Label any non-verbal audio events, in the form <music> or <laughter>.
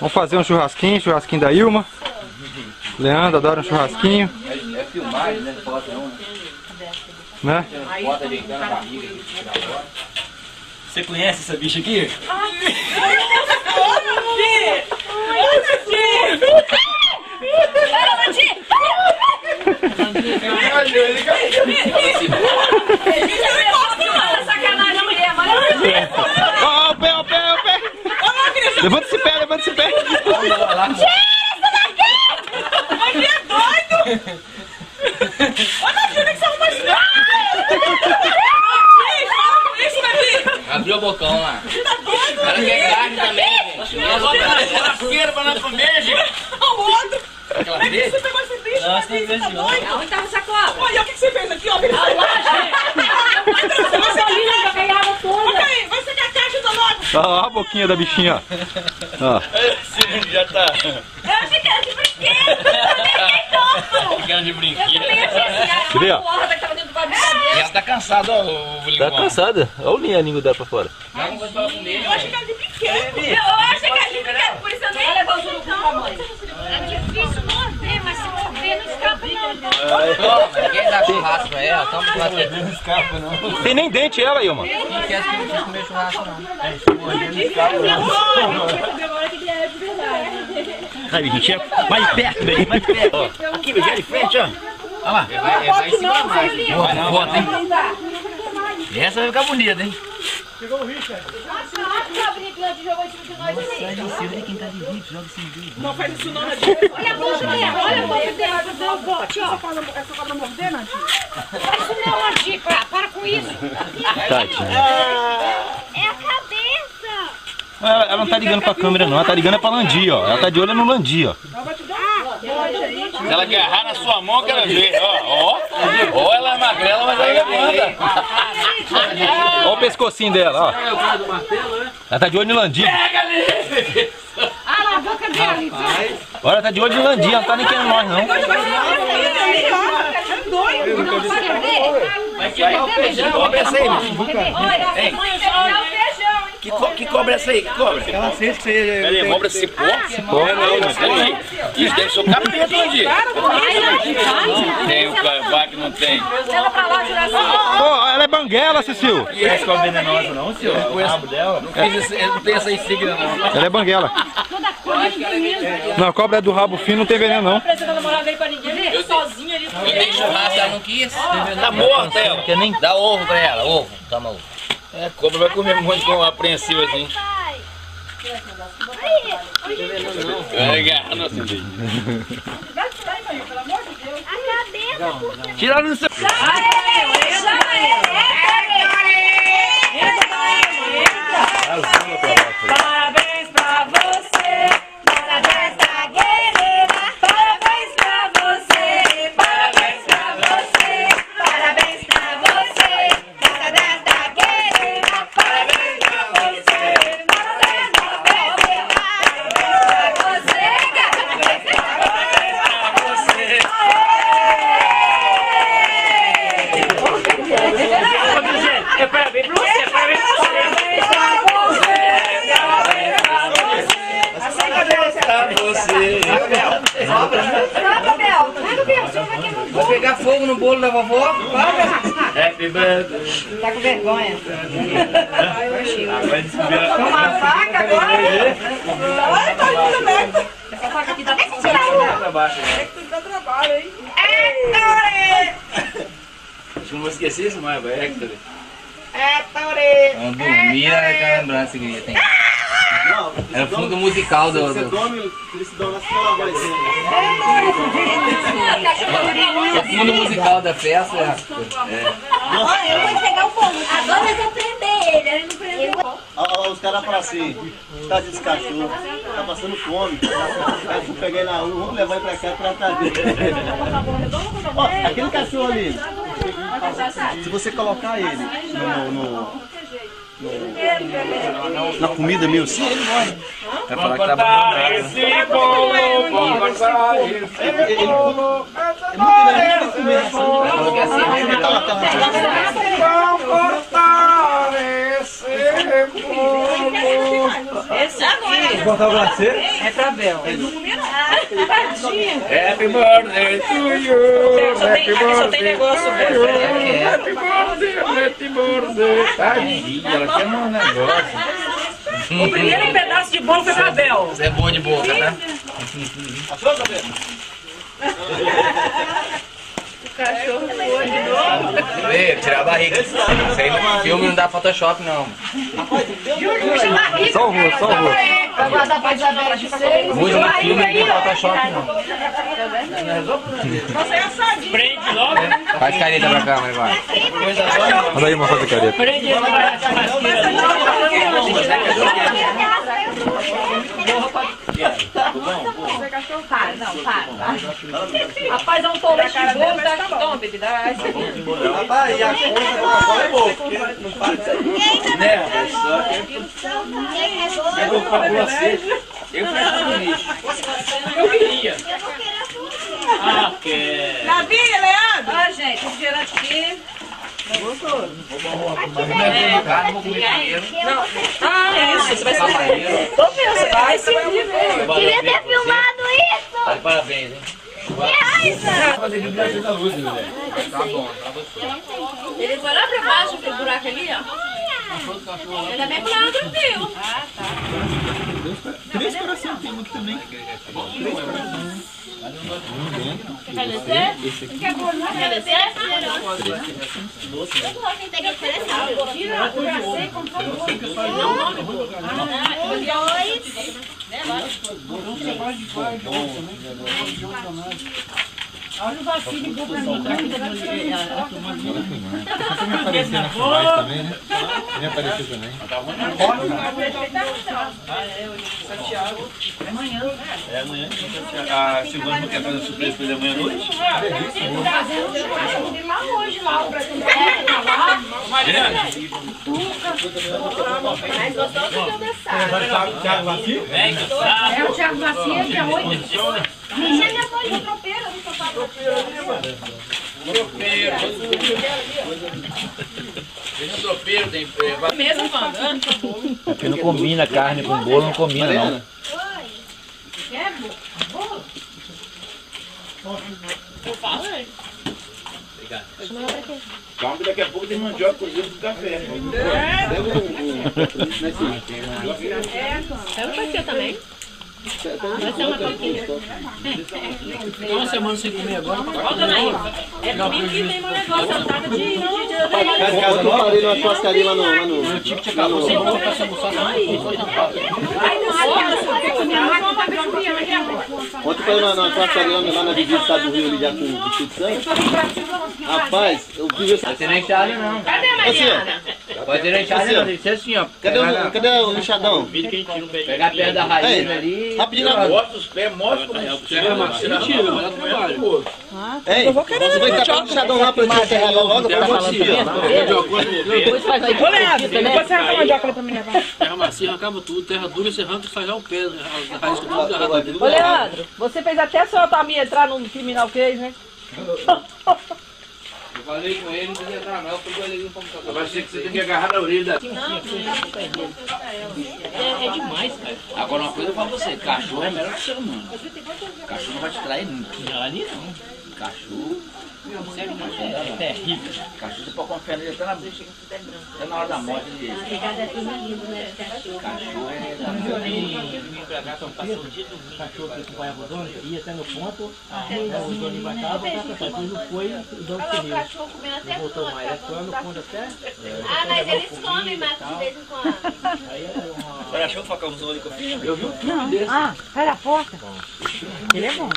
Vamos fazer um churrasquinho, churrasquinho da Ilma. Leandro adora um churrasquinho. É, é filmagem, né? Foto não, Né? Você conhece essa bicha aqui? Ó, ó, o Levanta esse pé, levanta esse pé. Abriu o bocão lá. Ela quer carne também, gente. Churrasqueira pra nós comer, gente. Aquela vez. Nossa, tem vez de ontem. Onde tava o sacola? Olha, o que que você fez aqui, ó? A gasolina <laughs> já ganhava toda. Aí, vai secar a caixa Ó, ó a boquinha da bichinha, ó. Esse já tá Eu achei que era de brinquedo. ficando de brinquedo. Quer ver, ó? Porra, que tava dentro do brincadeira. Ela tá cansada, ó, o Tá cansada. Olha a língua dela pra fora. Eu achei que era de brinquedo. Eu achei que era de brinquedo, por isso eu nem levou o surucu pra mãe. É difícil morder, mas se morder não escapa não. Toma, ninguém dá churrasco pra ela. Toma churrasco. Não escapa, não. Tem nem dente ela, Ilma. Quem quer que não tinha que comer churrasco, não. Aí, gente, chega mais perto, velho, mais perto. Aqui, velho, já de frente, ó. Olha lá. Vai, vai em cima máquina. Foto, foto, hein? Essa vai ficar bonita, hein? Nossa, olha que brincando de jogo em cima de nós ali. Não faz isso não, Nadinha. Olha a boca dela, olha a boca dela, pra dar o bote, ó. Essa cobra, morder, Nadinha? Isso não, Andy, para, para com isso. Tadinha. É a cabeça. Ela, ela não tá ligando pra câmera, não. Ela tá ligando pra Landi, ó. Ela tá de olho no Landi, ó. Se ela agarrar na sua mão, quero ver. Ó, ó. Ó, ela é magrela, mas ela levanta. Ó o pescocinho dela, ó. Ela tá de olho no Landi. Ah, na boca dela, então. Olha, ela tá de olho no Landi. Ela não tá nem querendo nós, não. Ver? Vai quebrar o feijão. Aí. Olha, mãe só é o feijão, hein? Que, co que cobra essa aí? Que cobra? Ela fez que você... Peraí, cobra cipó? Cipó? Não, não, peraí. Isso deve ser o capeta, onde? Tem o vai que não tem. Leva pra lá, Juraci. Ó, ela é banguela, Cecil. E essa cobra venenosa não, senhor? O rabo dela? Não, tem essa insígnia, não. Ela é banguela. Não tem a cobra é do rabo fino, não tem veneno, não. Ver. Sozinha ali. Eu dei churrasco, ela não quis. Tá morta ela. Quer nem dá ovo pra ela, ovo. Toma ovo. É, a cobra vai comer um monte com apreensivo assim. Vai agarrar no. A cabeça, por que Tira no seu... Parabéns Uma faca agora. Olha, tá indo aberta. Essa faca aqui bem tirada. Pra né? É que tu dá trabalho, hein? Acho que não vou esquecer isso mais, vai. Hector. Vamos dormir, é aquela lembrança que tem. É o fundo musical do. do... É o fundo musical da festa. Olha, eu vou pegar o bolo. Agora eu vou prender ele, ele não prendeu. Ó, ó, os caras falam assim, tá desse cachorro, tá passando fome. Aí eu fui pegar ele na rua, vamos levar ele pra cá pra tratar dele. Ó, aquele cachorro ali, se você colocar ele no, no- no- na comida meio assim, ele morre. Vai falar que tá abandonado. Esse bolo, cortar esse Ele, ele, ele não assim. Ele. Vamos cortar esse bolo. Esse agora. Cortar o glacê? É pra Bel. Tadinha. Happy birthday to you. Só tem negócio Bel. Happy birthday, happy birthday. Tadinha, ela quer um negócio. O primeiro pedaço de bolo foi pra Bel. Você é boa de boca, né? Vê, tirar a barriga. Isso aí no filme não dá Photoshop, não. Só o rosto, só o rosto. Vai guardar pra Isabela de seis. Mude no filme não dá Photoshop, não. Você é. Prende logo. Faz careta pra câmera, vai. Manda aí uma foto de careta. Prende ele pra Para, não, para. Rapaz, dá um tolete de bolo, dá aqui. Toma, bebê, dá. Rapaz, e a conta do avó é boa, não para de sair. Né, Eu vou falar com você. Eu faço <laughs> isso. Eu queria. Ah, que... Navinha, Leandro. Ó, gente, refrigerante aqui. Ah, é isso. Você vai ser. Tô vendo, você vai. Queria ter filmado isso. Parabéns, hein? Ele foi lá pra baixo, aquele buraco ali, ó. Ele também foi lá tranquilo. Ah, tá. Três corações tem muito também. Quer descer? Quer Quer descer? Tem que oferecer. Tira o bracê com todo mundo. Olha o vacilo igual pra mim. Você me aparecer na filmagem também, né? Me apareceu também. É amanhã. A Silvana não quer fazer surpresa pra ele amanhã à noite? Mas gostou do que eu dançar. Thiago aqui? É o Thiago que é oito. Menina, minha mãe de tropeira, não sou Tem um tropeiro, tem... Mesmo, mano. Porque não combina carne com bolo, não combina não. Calma que daqui a pouco tem mandioca cozida com café. Pega pra você também. Vai ser uma coquinha. Ficar uma semana sem comer agora. Olha aí. É domingo que tem meu negócio. Eu tava de... de casa, não parei numa churrascaria lá no... Lá no... Tipo, tinha acabou. Sem bola pra se almoçar. Ontem eu parei numa churrascaria lá na divisa do estado do Rio, ali já com o Espírito Santo. Rapaz, eu vi ser na enxada, não. Cadê a Assim, Mariana? Pode ser na enxada, não. Tem que ser assim, ó. Cadê o, cadê o lixadão? Pegar perto da raiz ali. rapidinho Mostra os pés, mostra como é. Serra macia, tira. Ei, você vai tacar o lixadão lá pra gente encerrar logo, pra gente Depois faz aí. Ô, Leandro, depois você arranca a mandioca pra mim levar. Terra macia arrancava tudo, terra dura você arranca e faz já o pé, né? as raízes tudo agarrado. Ô, Leandro, você fez até seu Altamir entrar no criminal case, né? <laughs> Eu falei com ele, não podia entrar não, eu fui com ele no computador. Vai ser que você tem que agarrar na orelha da... É, é demais, cara. Agora uma coisa eu falo pra você, cachorro é melhor que ser humano. Cachorro não vai te trair nunca. Não, ali não. Cachorro... É terrível. Cachorro você pode confiar nele até na, até na hora da morte dele. Obrigada, é tudo lindo, né? Cachorro é... Cachorro que dono, ia até no ponto, aí o dono embarcava, voltava pra Depois não foi, o dono sumiu. cachorro comendo até Voltou mais, no ponto até. Ah, mas eles comem, Marcos, de vez em quando. Aí era uma. Você achou o facãozão ali que eu fiz? Eu vi um filme desse. Ah, sai da porta. Ele é bom.